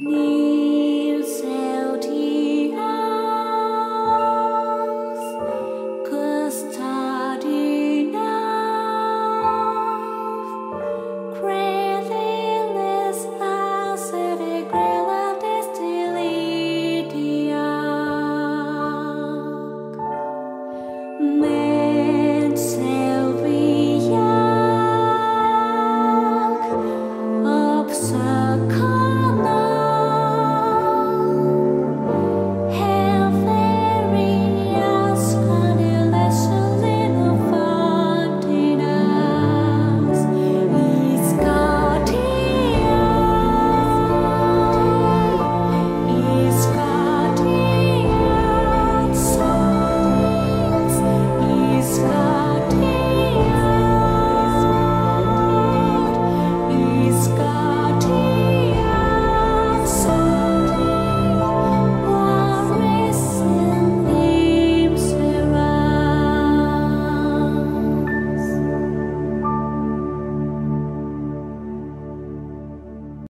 你。